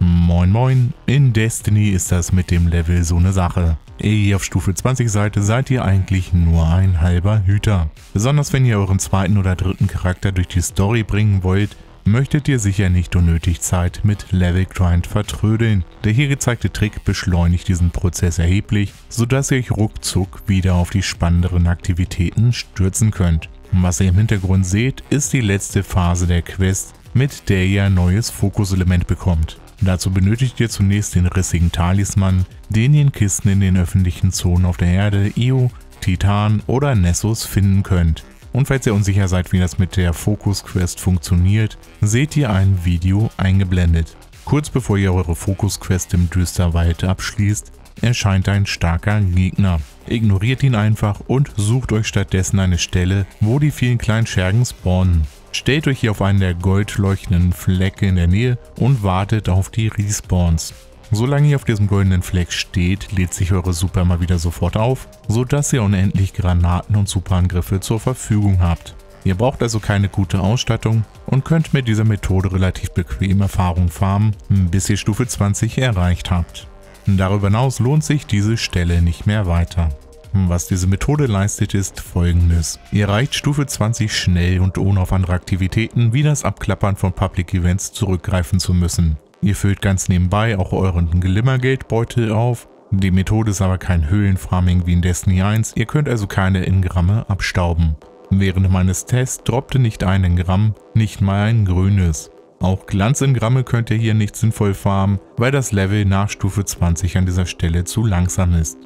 Moin moin, in Destiny ist das mit dem Level so eine Sache. Ehe ihr auf Stufe 20 seid, seid ihr eigentlich nur ein halber Hüter. Besonders wenn ihr euren zweiten oder dritten Charakter durch die Story bringen wollt, möchtet ihr sicher nicht unnötig Zeit mit Level Grind vertrödeln. Der hier gezeigte Trick beschleunigt diesen Prozess erheblich, sodass ihr euch ruckzuck wieder auf die spannenderen Aktivitäten stürzen könnt. Was ihr im Hintergrund seht, ist die letzte Phase der Quest, mit der ihr ein neues Fokuselement bekommt. Dazu benötigt ihr zunächst den rissigen Talisman, den ihr in Kisten in den öffentlichen Zonen auf der Erde, Io, Titan oder Nessus finden könnt. Und falls ihr unsicher seid, wie das mit der Focus Quest funktioniert, seht ihr ein Video eingeblendet. Kurz bevor ihr eure Focus Quest im Düsterwald abschließt, erscheint ein starker Gegner. Ignoriert ihn einfach und sucht euch stattdessen eine Stelle, wo die vielen kleinen Schergen spawnen. Stellt euch hier auf einen der gold leuchtenden Flecke in der Nähe und wartet auf die Respawns. Solange ihr auf diesem goldenen Fleck steht, lädt sich eure Super mal wieder sofort auf, sodass ihr unendlich Granaten und Superangriffe zur Verfügung habt. Ihr braucht also keine gute Ausstattung und könnt mit dieser Methode relativ bequem Erfahrung farmen, bis ihr Stufe 20 erreicht habt. Darüber hinaus lohnt sich diese Stelle nicht mehr weiter. Was diese Methode leistet ist folgendes. Ihr erreicht Stufe 20 schnell und ohne auf andere Aktivitäten wie das Abklappern von Public Events zurückgreifen zu müssen. Ihr füllt ganz nebenbei auch euren Glimmergeldbeutel auf. Die Methode ist aber kein Höhlenfarming wie in Destiny 1, ihr könnt also keine Ingramme abstauben. Während meines Tests droppte nicht ein Ingramm, nicht mal ein grünes. Auch Glanzingramme könnt ihr hier nicht sinnvoll farmen, weil das Level nach Stufe 20 an dieser Stelle zu langsam ist.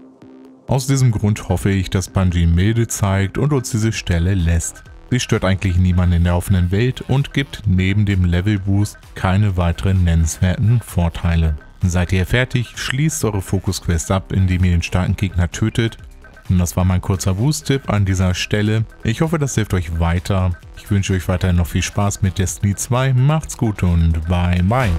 Aus diesem Grund hoffe ich, dass Bungie milde zeigt und uns diese Stelle lässt. Sie stört eigentlich niemanden in der offenen Welt und gibt neben dem Level Boost keine weiteren nennenswerten Vorteile. Seid ihr fertig, schließt eure Focus Quest ab, indem ihr den starken Gegner tötet. Das war mein kurzer Boost-Tipp an dieser Stelle. Ich hoffe, das hilft euch weiter. Ich wünsche euch weiterhin noch viel Spaß mit Destiny 2. Macht's gut und bye bye.